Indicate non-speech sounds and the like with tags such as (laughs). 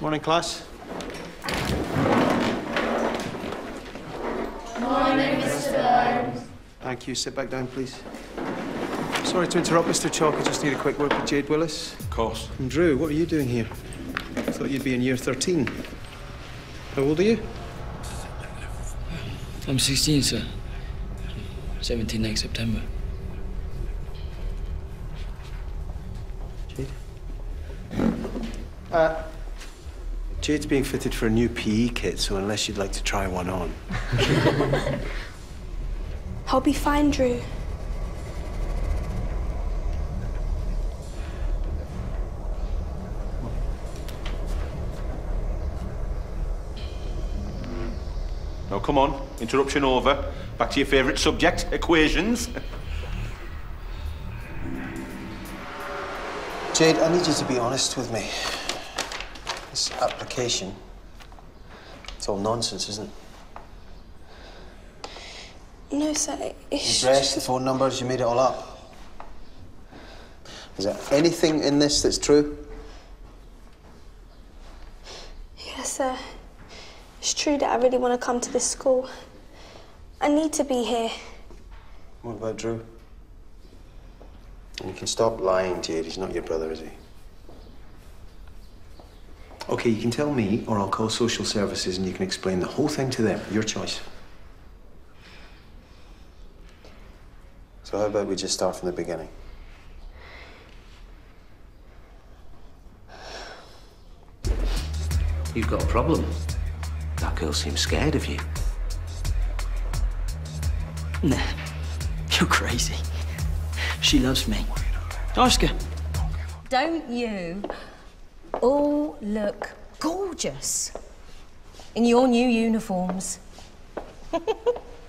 Morning, class. Morning, Mr. Burns. Thank you. Sit back down, please. Sorry to interrupt, Mr. Chalk. I just need a quick word with Jade Willis. Of course. And Drew, what are you doing here? I thought you'd be in year 13. How old are you? I'm 16, sir. 17 next September. Jade? Uh, Jade's being fitted for a new PE kit, so unless you'd like to try one on. (laughs) I'll be fine, Drew. Now, come on. Interruption over. Back to your favourite subject, equations. Jade, I need you to be honest with me. This application, it's all nonsense, isn't it? No, sir. It's Address, the phone numbers, you made it all up. Is there anything in this that's true? Yes, sir. It's true that I really want to come to this school. I need to be here. What about Drew? You can stop lying, Jade. He's not your brother, is he? Okay, you can tell me, or I'll call social services and you can explain the whole thing to them. Your choice. So, how about we just start from the beginning? You've got a problem. That girl seems scared of you. Nah, you're crazy. She loves me. Ask her. Don't you all look gorgeous in your new uniforms? (laughs)